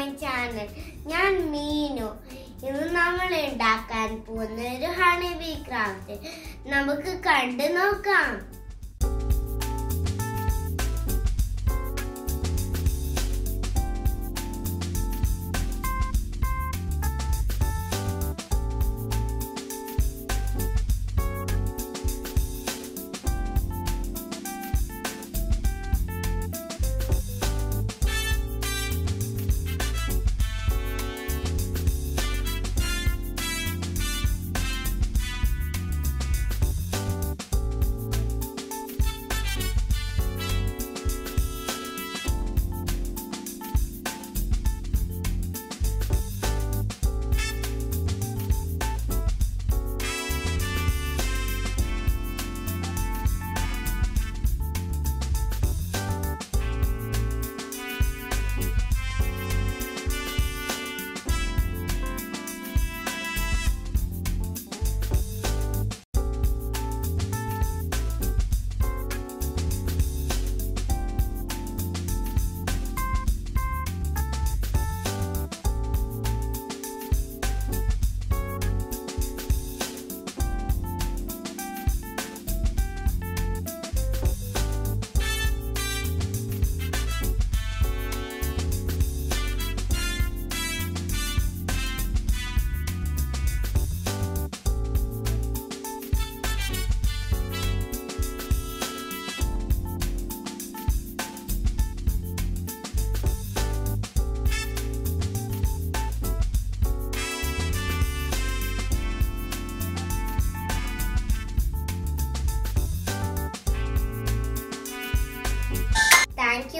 My channel ഞാൻ മീനു. ഇന്ന് നമ്മൾ ഉണ്ടാക്കാൻ പോകുന്ന ഒരു ഹണി ബി ക്രാഫ്റ്റ് നമുക്ക് കണ്ടു നോക്കാം.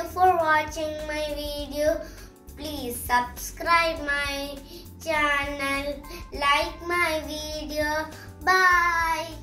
You for watching my video. Please subscribe my channel, like my video. Bye.